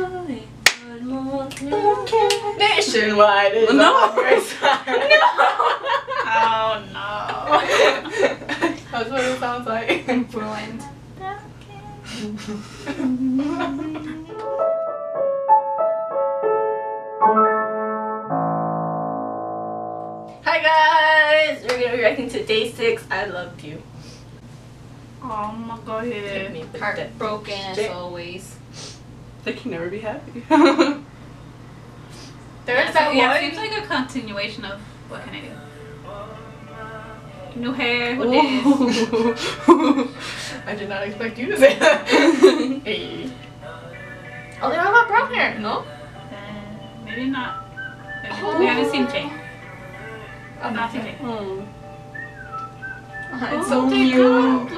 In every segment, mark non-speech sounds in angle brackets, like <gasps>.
Actually, good morning. Nationwide is No. on your <laughs> side. Oh no. <laughs> That's what it sounds like. Ruined. Hi guys! We're gonna be reacting to DAY6. I loved you. Oh my god. Hit me Heartbroken as always. They can never be happy. <laughs> There's that yeah, one. seems like a continuation of what can I do? New hair, what is? <laughs> I did not expect you to say that. <laughs> hey. Oh, they all got brown hair, no? Uh, maybe not. Maybe We haven't seen Jae. I'm Not seen Jae. Hmm. It's so Oh, cute. God,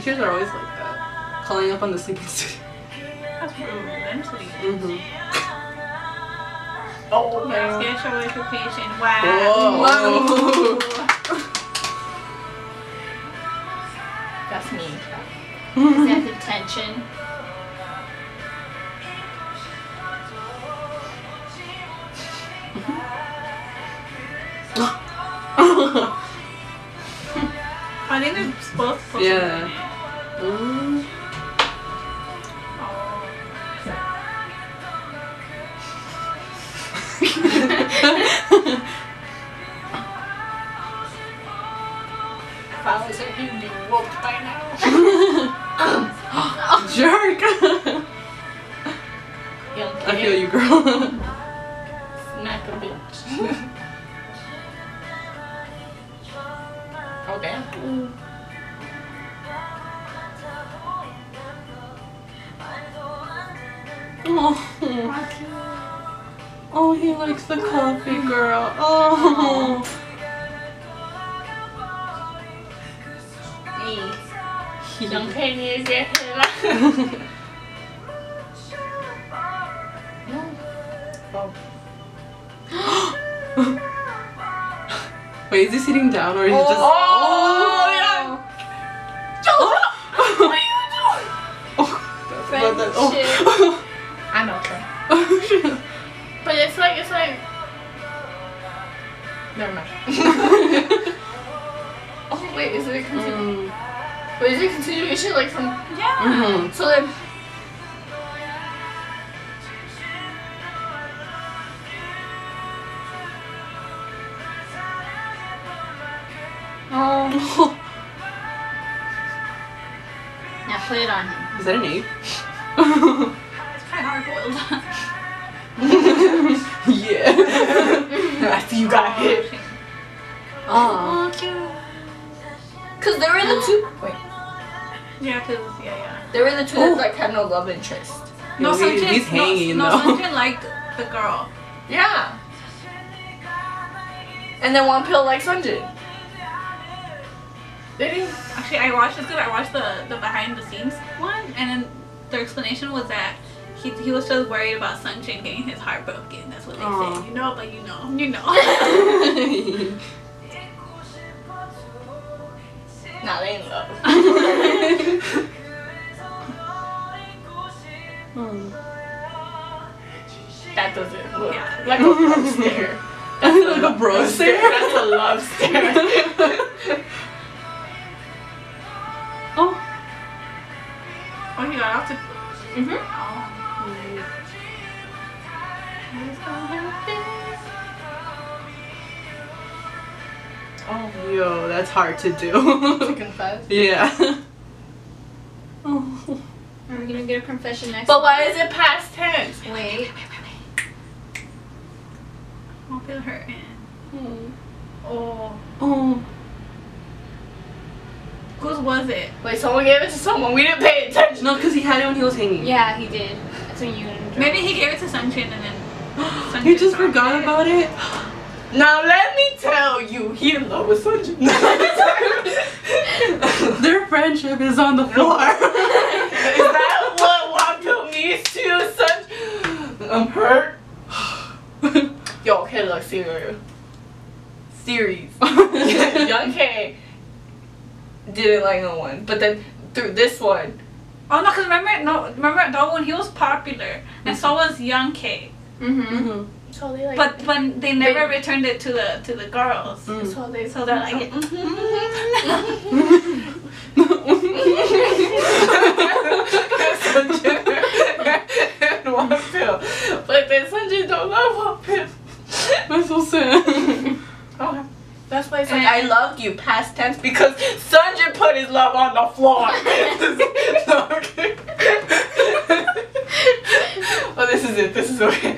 Teachers are always like that. Calling up on the sleeping student. That's rude. Eventually. Mm-hmm. Oh, Yeah, man. schedule education. Wow. Whoa. That's me. Is that the tension? <laughs> I think they're both supposed Yeah. To be in it. Mm. If I was a he'd be whooped by now. Jerk. Young I feel you, girl. Smack a bitch. <laughs> oh, damn. Oh. oh, he likes the coffee, girl. Oh. Young Penny is getting <gasps> Oh. Wait, is he sitting down or is he just? Oh, yeah. Oh. <laughs> What are you doing? <laughs> Oh, that's, that, oh. <laughs> I know, okay. shit. But it's like, it's like. Never mind. <laughs> oh, wait, is it a continu- Mm. Wait, is it a continuation? Like from. Yeah. Mhm. So then. Oh. <laughs> Now play it on him. Is that an ape? <laughs> It's hard boiled. yeah. <laughs> I see you got hit. Oh. cute. Because they were the two. Wait. Yeah, cause yeah, yeah. They were the two that like had no love interest. No, Yo, he- Sungjin, he's hanging no, though. no, Sungjin liked the girl. Yeah. And then Wonpil like Sungjin. They didn't. Actually, I watched this. I watched the the behind the scenes one, and then their explanation was that he he was just worried about Sungjin getting his heart broken. That's what they Aw. said. You know, but you know, you know. <laughs> Nah, they in love. <laughs> Hmm. that doesn't look Yeah. like a love stare. <laughs> That's Like a bro stare? That's a love stare. oh. oh, he got out to. mm-hmm. Oh. Oh, Yo, that's hard to <laughs> to do. confess. yeah. Oh. <laughs> Are we gonna get a confession next? But why is it past tense? Wait. I'll feel hurting. Hmm. Oh. Oh. Whose was it? Wait, someone gave it to someone. We didn't pay attention. No, because he had it when he was hanging. Yeah, he did. You. Maybe he gave it to Sungjin and then. <gasps> he just forgot dropped about it. Now let me tell you, he in love with Sungjin. <laughs> <laughs> Their friendship is on the floor. <laughs> Is that what Wonpil means to you, Sungjin? I'm hurt. Yo, <sighs> Yo, okay, look, serious. Series. Young K didn't like no one, but then through this one, Oh no, cause remember no remember though when he was popular and so was Young K. mm-hmm. Mhm. so they like. But when they never They- returned it to the to the girls. Mm. so they So they're like and one pill. But then Sungjin don't love Wonpil. That's so sad. Okay. That's why it's like I loved you past tense because Sungjin put his love on the floor. <laughs> No, okay. well, this is it.